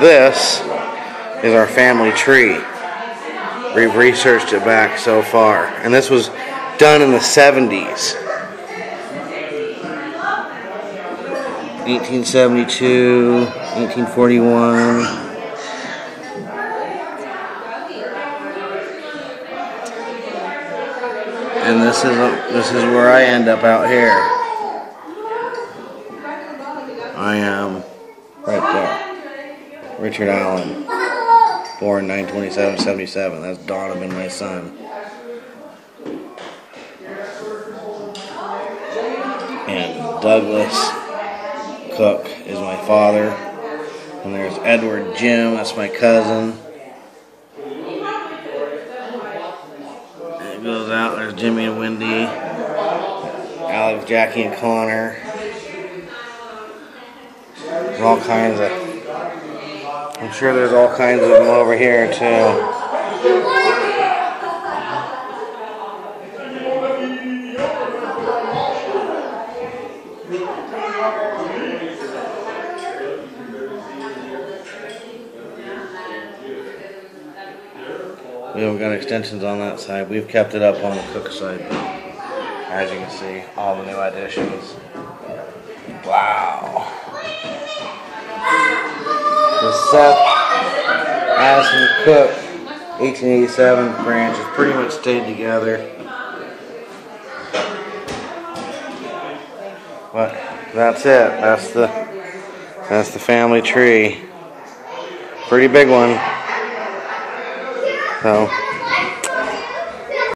This is our family tree. We've researched it back so far, and this was done in the 70s. 1872, 1841. And this is this is where I end up out here. I am right there. Richard Allen, born 927-77. That's Donovan, my son. And Douglas Cook is my father. And there's Edward Jim, that's my cousin. And it goes out, there's Jimmy and Wendy, Alex, Jackie, and Connor. There's all kinds of. I'm sure there's all kinds of them over here too. We haven't got extensions on that side. We've kept it up on the cook side. As you can see, all the new additions. Wow. The Seth Addison Cook 1887 branch has pretty much stayed together. But that's it. That's the that's the family tree. Pretty big one. So